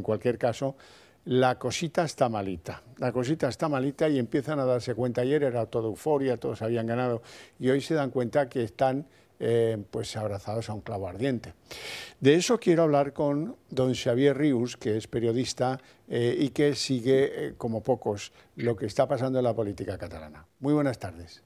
en cualquier caso, la cosita está malita. La cosita está malita y empiezan a darse cuenta. Ayer era toda euforia, todos habían ganado y hoy se dan cuenta que están eh, pues abrazados a un clavo ardiente. De eso quiero hablar con don Xavier Rius, que es periodista eh, y que sigue, eh, como pocos, lo que está pasando en la política catalana. Muy buenas tardes.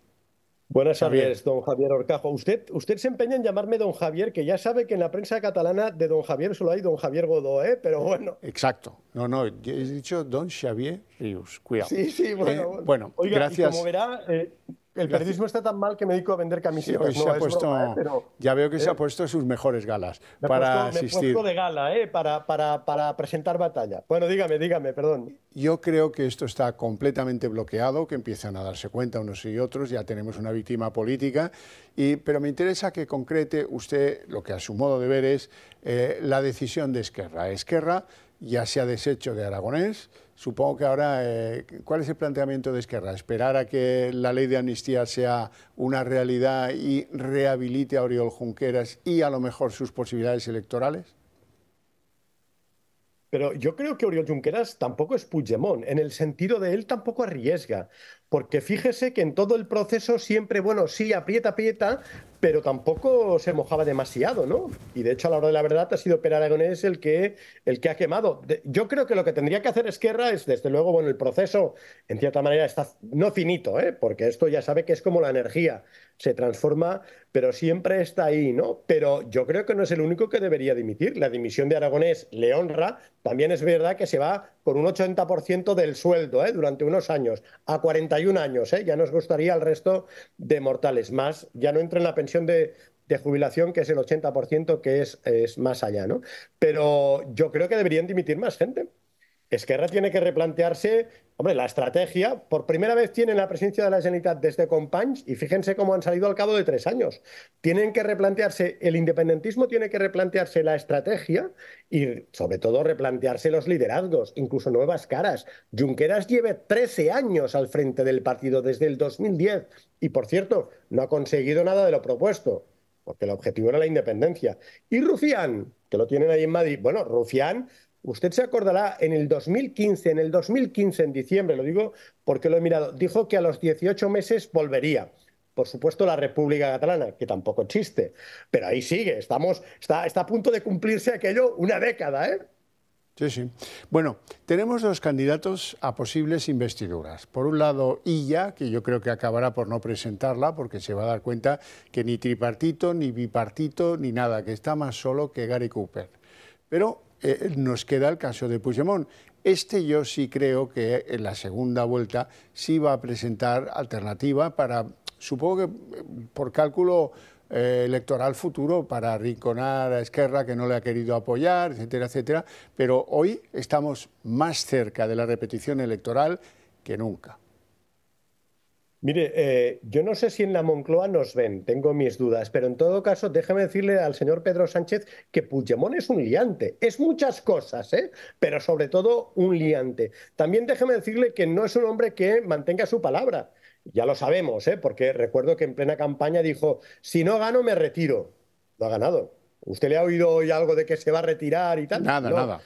Buenas tardes, don Javier Orcajo. Usted, usted se empeña en llamarme don Javier, que ya sabe que en la prensa catalana de don Javier solo hay don Javier Godó, ¿eh? Pero bueno. Exacto. No, no, he dicho don Xavier Rius. Cuidado. Sí, sí, bueno. Eh, bueno, gracias. como verá, eh, el periodismo está tan mal que me dedico a vender camisetas. se ha puesto, ¿eh? ya veo que se ha puesto sus mejores galas para asistir. Me he puesto de gala, ¿eh? Para, para, para, presentar batalla. Bueno, dígame, dígame, perdón. Yo creo que esto está completamente bloqueado, que empiezan a darse cuenta unos y otros, ya tenemos una víctima política, y, pero me interesa que concrete usted lo que a su modo de ver es eh, la decisión de Esquerra. Esquerra ya se ha deshecho de Aragonés, Supongo que ahora, eh, ¿cuál es el planteamiento de Esquerra? ¿Esperar a que la ley de amnistía sea una realidad y rehabilite a Oriol Junqueras y a lo mejor sus posibilidades electorales? Pero yo creo que Oriol Junqueras tampoco es Puigdemont, en el sentido de él tampoco arriesga. Porque fíjese que en todo el proceso siempre, bueno, sí, aprieta, aprieta, pero tampoco se mojaba demasiado, ¿no? Y de hecho, a la hora de la verdad, ha sido Per Aragonés el que, el que ha quemado. Yo creo que lo que tendría que hacer Esquerra es, desde luego, bueno, el proceso, en cierta manera, está no finito, ¿eh? Porque esto ya sabe que es como la energía, se transforma, pero siempre está ahí, ¿no? Pero yo creo que no es el único que debería dimitir. La dimisión de Aragonés le honra. También es verdad que se va con un 80% del sueldo, ¿eh? Durante unos años, a 41 años, ¿eh? ya nos gustaría al resto de mortales. Más, ya no entra en la pensión de, jubilación, que es el 80%, que es, es más allá, ¿no? Pero yo creo que deberían dimitir más gente. Esquerra tiene que replantearse, hombre, la estrategia. Por primera vez tienen la presidencia de la Generalitat desde Companys y fíjense cómo han salido al cabo de tres años. Tienen que replantearse, el independentismo tiene que replantearse la estrategia y sobre todo replantearse los liderazgos, incluso nuevas caras. Junqueras lleve 13 años al frente del partido desde el 2010 y, por cierto, no ha conseguido nada de lo propuesto porque el objetivo era la independencia. Y Rufián, que lo tienen ahí en Madrid. Bueno, Rufián Usted se acordará, en el 2015, en el 2015, en diciembre, lo digo porque lo he mirado, dijo que a los 18 meses volvería. Por supuesto, la República Catalana, que tampoco existe, pero ahí sigue, estamos, está, a punto de cumplirse aquello una década, ¿eh? Sí, sí. Bueno, tenemos dos candidatos a posibles investiduras. Por un lado, Illa, que yo creo que acabará por no presentarla porque se va a dar cuenta que ni tripartito, ni bipartito, ni nada, que está más solo que Gary Cooper. Pero eh, nos queda el caso de Puigdemont. Este yo sí creo que en la segunda vuelta sí va a presentar alternativa para, supongo que eh, por cálculo eh, electoral futuro, para arrinconar a Esquerra que no le ha querido apoyar, etcétera, etcétera. Pero hoy estamos más cerca de la repetición electoral que nunca. Mire, eh, yo no sé si en la Moncloa nos ven, tengo mis dudas, pero en todo caso, déjeme decirle al señor Pedro Sánchez que Puigdemont es un liante, es muchas cosas, ¿eh? pero sobre todo un liante. También déjeme decirle que no es un hombre que mantenga su palabra. Ya lo sabemos, ¿eh? porque recuerdo que en plena campaña dijo, si no gano, me retiro. No ha ganado. ¿Usted le ha oído hoy algo de que se va a retirar y tal? Nada, nada.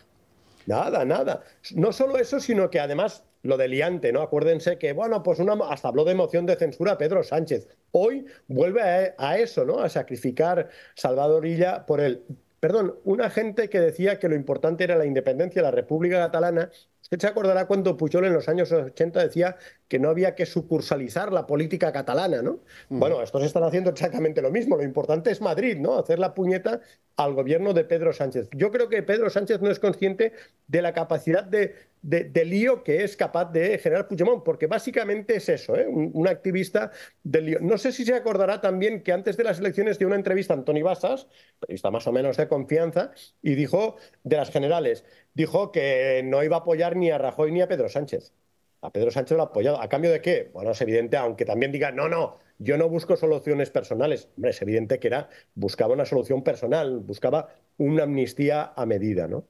Nada, nada. No solo eso, sino que además lo de liante, ¿no? Acuérdense que, bueno, pues hasta habló de moción de censura Pedro Sánchez. Hoy vuelve a, eso, ¿no? A sacrificar Salvador Illa por el... Perdón, una gente que decía que lo importante era la independencia de la República Catalana Usted se acordará cuando Pujol en los años 80 decía que no había que sucursalizar la política catalana, ¿no? Mm. Bueno, estos están haciendo exactamente lo mismo. Lo importante es Madrid, ¿no? Hacer la puñeta al gobierno de Pedro Sánchez. Yo creo que Pedro Sánchez no es consciente de la capacidad de, de, lío que es capaz de generar Puigdemont, porque básicamente es eso, ¿eh? un, activista del lío. No sé si se acordará también que antes de las elecciones dio una entrevista a Antoni Basas, periodista más o menos de confianza, y dijo de las generales, dijo que no iba a apoyar ni a Rajoy ni a Pedro Sánchez. A Pedro Sánchez lo ha apoyado. ¿A cambio de qué? Bueno, es evidente, aunque también diga, no, no, yo no busco soluciones personales. Hombre, es evidente que era, buscaba una solución personal, buscaba una amnistía a medida, ¿no?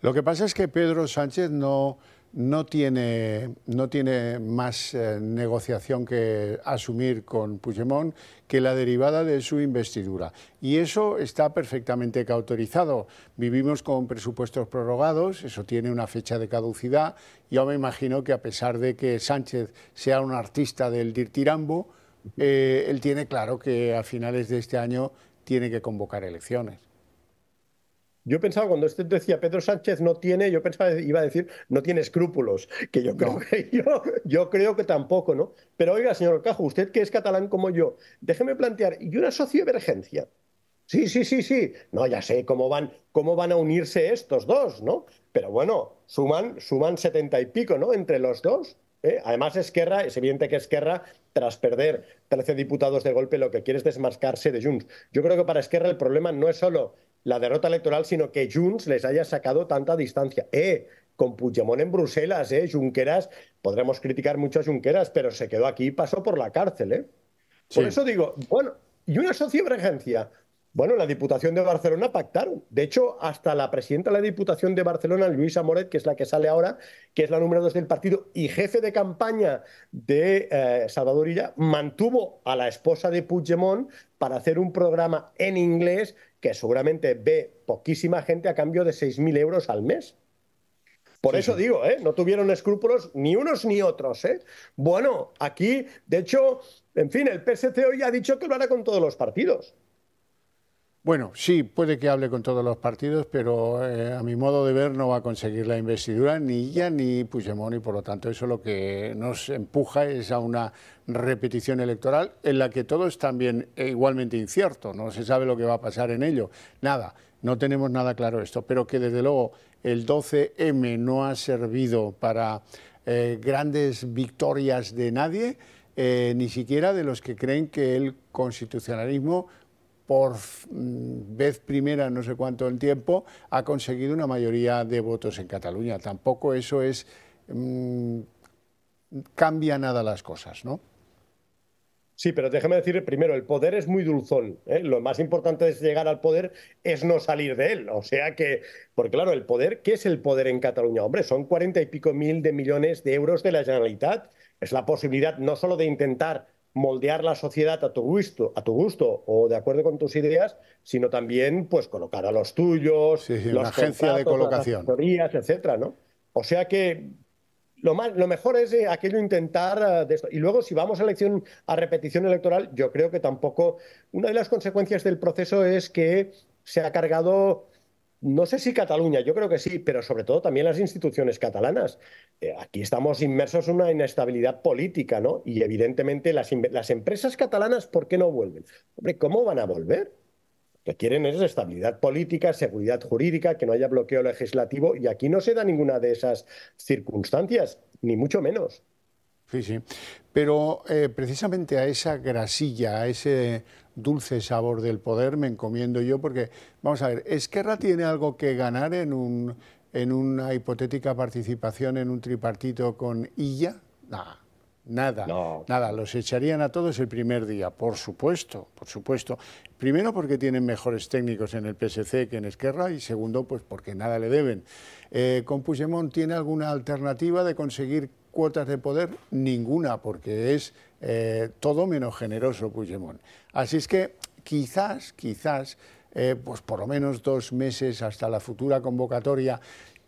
Lo que pasa es que Pedro Sánchez no, no tiene, no tiene más eh, negociación que asumir con Puigdemont que la derivada de su investidura. Y eso está perfectamente cautorizado. Vivimos con presupuestos prorrogados, eso tiene una fecha de caducidad. Yo me imagino que a pesar de que Sánchez sea un artista del dirtirambo, eh, él tiene claro que a finales de este año tiene que convocar elecciones. Yo pensaba, cuando usted decía Pedro Sánchez no tiene, yo pensaba, iba a decir, no tiene escrúpulos, que yo creo que yo, yo creo que tampoco, ¿no? Pero oiga, señor Cajo, usted que es catalán como yo, déjeme plantear, ¿y una socioemergencia? Sí, sí, sí, sí. No, ya sé cómo van, cómo van a unirse estos dos, ¿no? Pero bueno, suman, suman setenta y pico, ¿no? Entre los dos. ¿eh? Además, Esquerra, es evidente que Esquerra, tras perder 13 diputados de golpe, lo que quiere es desmascarse de Junts. Yo creo que para Esquerra el problema no es solo la derrota electoral, sino que Junts les haya sacado tanta distancia. Eh, con Puigdemont en Bruselas, eh, Junqueras, podremos criticar mucho a Junqueras, pero se quedó aquí y pasó por la cárcel, eh. Por eso digo, bueno, y una socioemergencia. Bueno, la Diputación de Barcelona pactaron. De hecho, hasta la presidenta de la Diputación de Barcelona, Luisa Moret, que es la que sale ahora, que es la número dos del partido y jefe de campaña de eh, Salvador Illa, mantuvo a la esposa de Puigdemont para hacer un programa en inglés que seguramente ve poquísima gente a cambio de 6.000 euros al mes. Por eso digo, ¿eh? no tuvieron escrúpulos ni unos ni otros. ¿eh? Bueno, aquí, de hecho, en fin, el PSC hoy ha dicho que lo hará con todos los partidos. Bueno, sí, puede que hable con todos los partidos, pero eh, a mi modo de ver no va a conseguir la investidura ni ella ni Puigdemont y por lo tanto eso lo que nos empuja es a una repetición electoral en la que todo es también eh, igualmente incierto, no se sabe lo que va a pasar en ello, nada, no tenemos nada claro esto, pero que desde luego el 12M no ha servido para eh, grandes victorias de nadie, ni siquiera de los que creen que el constitucionalismo por mm, vez primera, no sé cuánto en tiempo, ha conseguido una mayoría de votos en Cataluña. Tampoco eso es mm, cambia nada las cosas, ¿no? Sí, pero déjeme decir primero, el poder es muy dulzón. ¿eh? Lo más importante de llegar al poder es no salir de él. O sea que, porque claro, el poder, ¿qué es el poder en Cataluña? Hombre, son cuarenta y pico mil de millones de euros de la Generalitat. Es la posibilidad no solo de intentar moldear la sociedad a tu gusto, a tu gusto o de acuerdo con tus ideas, sino también pues colocar a los tuyos, la agencia de colocación, las etcétera, ¿no? O sea que lo, más, lo mejor es eh, aquello intentar eh, de esto. Y luego, si vamos a elección a repetición electoral, yo creo que tampoco. Una de las consecuencias del proceso es que se ha cargado no sé si Cataluña, yo creo que sí, pero sobre todo también las instituciones catalanas. Eh, aquí estamos inmersos en una inestabilidad política, ¿no? Y evidentemente las, empresas catalanas, ¿por qué no vuelven? Hombre, ¿cómo van a volver? Lo que quieren es estabilidad política, seguridad jurídica, que no haya bloqueo legislativo, y aquí no se da ninguna de esas circunstancias, ni mucho menos. Sí, sí. Pero eh, precisamente a esa grasilla, a ese dulce sabor del poder me encomiendo yo, porque, vamos a ver, ¿Esquerra tiene algo que ganar en, un, en una hipotética participación en un tripartito con Illa? Nada. Nada, nada, los echarían a todos el primer día, por supuesto, por supuesto. Primero porque tienen mejores técnicos en el PSC que en Esquerra y segundo pues porque nada le deben. Eh, ¿Con Puigdemont tiene alguna alternativa de conseguir cuotas de poder? Ninguna, porque es eh, todo menos generoso Puigdemont. Así es que quizás, quizás, eh, pues por lo menos dos meses hasta la futura convocatoria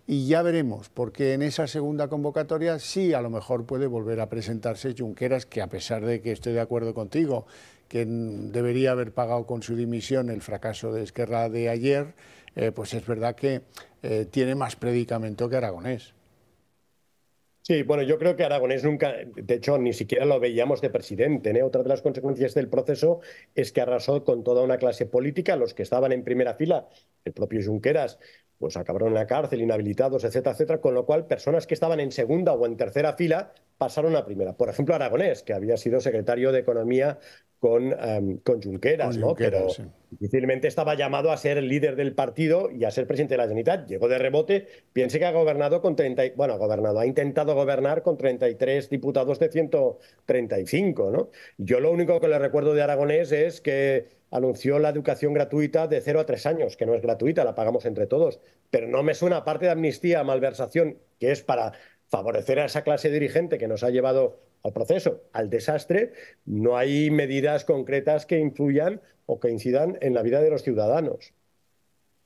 y ya veremos, porque en esa segunda convocatoria sí a lo mejor puede volver a presentarse Junqueras, que a pesar de que estoy de acuerdo contigo, que debería haber pagado con su dimisión el fracaso de Esquerra de ayer, eh, pues es verdad que tiene más predicamento que Aragonés. Sí, bueno, yo creo que Aragonés nunca, de hecho, ni siquiera lo veíamos de presidente. ¿eh? Otra de las consecuencias del proceso es que arrasó con toda una clase política, los que estaban en primera fila, el propio Junqueras, pues acabaron en la cárcel, inhabilitados, etcétera, etcétera, con lo cual personas que estaban en segunda o en tercera fila pasaron a primera. Por ejemplo, Aragonés, que había sido secretario de Economía con, um, con Junqueras, ¿no? Pero difícilmente estaba llamado a ser líder del partido y a ser presidente de la Generalitat. Llegó de rebote. Piense que ha gobernado con 30, bueno, ha gobernado, ha intentado gobernar con 33 diputados de 135, ¿no? Yo lo único que le recuerdo de Aragonés es que anunció la educación gratuita de 0 a 3 años, que no es gratuita, la pagamos entre todos, pero no me suena, aparte de amnistía, malversación, que es para favorecer a esa clase dirigente que nos ha llevado al proceso, al desastre, no hay medidas concretas que influyan o que incidan en la vida de los ciudadanos.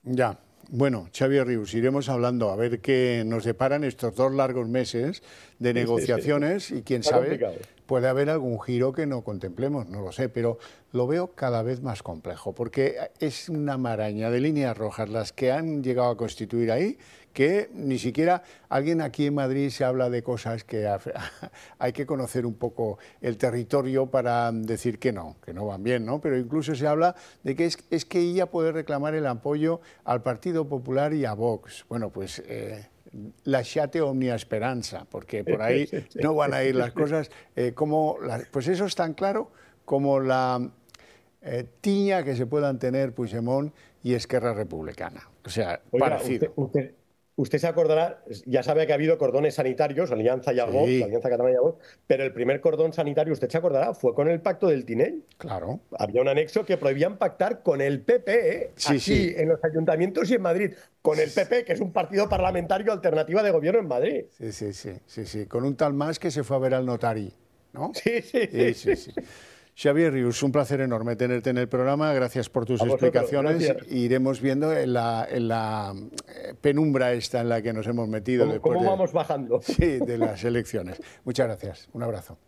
Ya, bueno, Xavier Rius, iremos hablando a ver qué nos deparan estos dos largos meses de negociaciones y quién sabe, puede haber algún giro que no contemplemos, no lo sé, pero lo veo cada vez más complejo porque es una maraña de líneas rojas las que han llegado a constituir ahí que ni siquiera alguien aquí en Madrid se habla de cosas que hay que conocer un poco el territorio para decir que no, que no van bien, ¿no? Pero incluso se habla de que es, que ella puede reclamar el apoyo al Partido Popular y a Vox. Bueno, pues... Eh, la chate omnia esperanza, porque por ahí no van a ir las cosas eh, como... pues eso es tan claro como la eh, tiña que se puedan tener Puigdemont y Esquerra Republicana. O sea, parecido. Usted se acordará, ya sabe que ha habido cordones sanitarios, Alianza y Alianza Catalana y pero el primer cordón sanitario, usted se acordará, fue con el pacto del Tinel. Claro. Había un anexo que prohibían pactar con el PP, sí, aquí en los ayuntamientos y en Madrid, con el PP, que es un partido parlamentario alternativa de gobierno en Madrid. Sí, sí, sí, sí, sí, con un tal más que se fue a ver al notari, ¿no? sí, sí. sí, sí. Xavier Rius, un placer enorme tenerte en el programa. Gracias por tus explicaciones. Iremos viendo en la, eh, penumbra esta en la que nos hemos metido. ¿Cómo, cómo vamos bajando? Sí, de las elecciones. Muchas gracias. Un abrazo.